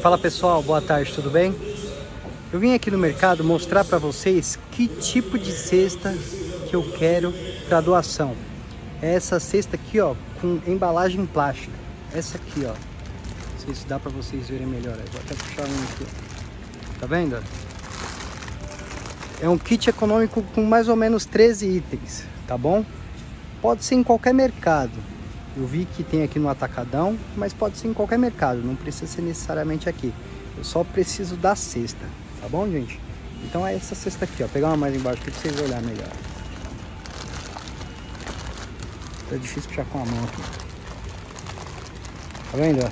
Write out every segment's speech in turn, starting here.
Fala pessoal, boa tarde, tudo bem? Eu vim aqui no mercado mostrar para vocês que tipo de cesta que eu quero para doação. É essa cesta aqui, ó, com embalagem plástica. Essa aqui, ó. Não sei se dá para vocês verem melhor. Eu vou até puxar um aqui. Tá vendo? É um kit econômico com mais ou menos 13 itens, tá bom? Pode ser em qualquer mercado. Eu vi que tem aqui no Atacadão, mas pode ser em qualquer mercado, não precisa ser necessariamente aqui. Eu só preciso da cesta, tá bom, gente? Então é essa cesta aqui, ó. Vou pegar uma mais embaixo aqui pra vocês olharem melhor. Tá difícil puxar com a mão aqui. Tá vendo, ó?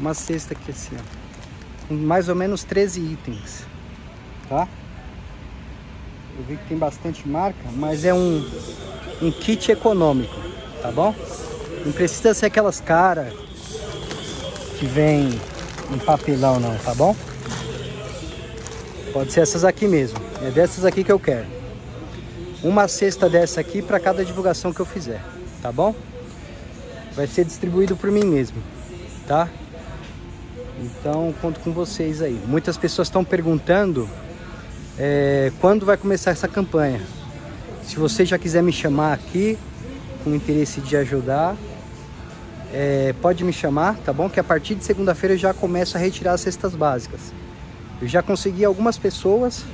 Uma cesta aqui assim, ó. Com mais ou menos 13 itens, tá? Eu vi que tem bastante marca, mas é um, um kit econômico, tá bom? Não precisa ser aquelas caras que vem em papelão não, tá bom? Pode ser essas aqui mesmo. É dessas aqui que eu quero. Uma cesta dessa aqui para cada divulgação que eu fizer, tá bom? Vai ser distribuído por mim mesmo, tá? Então, conto com vocês aí. Muitas pessoas estão perguntando é, quando vai começar essa campanha. Se você já quiser me chamar aqui, com interesse de ajudar, é, pode me chamar, tá bom? Que a partir de segunda-feira eu já começo a retirar as cestas básicas. Eu já consegui algumas pessoas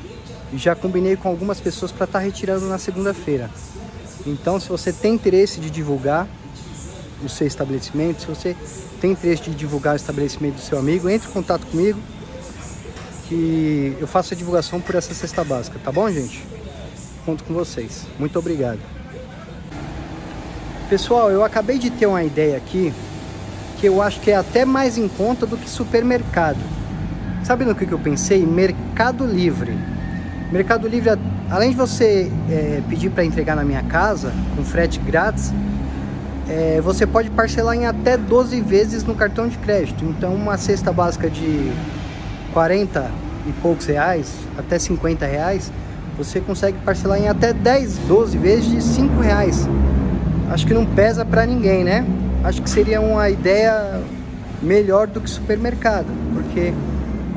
e já combinei com algumas pessoas para estar tá retirando na segunda-feira. Então, se você tem interesse de divulgar o seu estabelecimento, se você tem interesse de divulgar o estabelecimento do seu amigo, entre em contato comigo que eu faço a divulgação por essa cesta básica, tá bom, gente? Conto com vocês. Muito obrigado. Pessoal, eu acabei de ter uma ideia aqui que eu acho que é até mais em conta do que supermercado. Sabe no que, que eu pensei? Mercado Livre. Mercado Livre, além de você é, pedir para entregar na minha casa, com frete grátis, é, você pode parcelar em até 12 vezes no cartão de crédito. Então, uma cesta básica de 40 e poucos reais, até 50 reais, você consegue parcelar em até 10, 12 vezes de 5 reais acho que não pesa para ninguém, né? Acho que seria uma ideia melhor do que supermercado, porque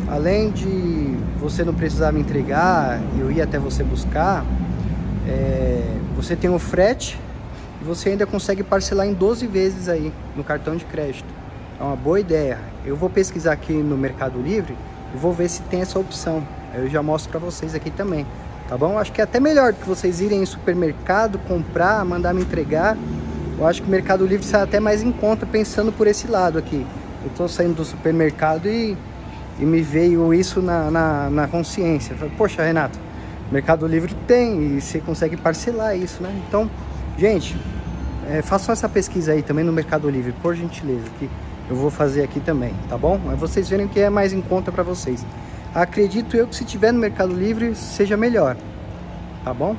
além de você não precisar me entregar, eu ir até você buscar, é, você tem o frete e você ainda consegue parcelar em 12 vezes aí no cartão de crédito. É uma boa ideia. Eu vou pesquisar aqui no Mercado Livre e vou ver se tem essa opção. Eu já mostro para vocês aqui também tá bom? Acho que é até melhor do que vocês irem em supermercado, comprar, mandar me entregar. Eu acho que o Mercado Livre sai até mais em conta pensando por esse lado aqui. Eu tô saindo do supermercado e, e me veio isso na, na, na consciência. Falei, Poxa, Renato, Mercado Livre tem e você consegue parcelar isso, né? Então, gente, é, façam essa pesquisa aí também no Mercado Livre, por gentileza, que eu vou fazer aqui também, tá bom? Mas vocês verem o que é mais em conta para vocês acredito eu que se tiver no Mercado Livre seja melhor, tá bom?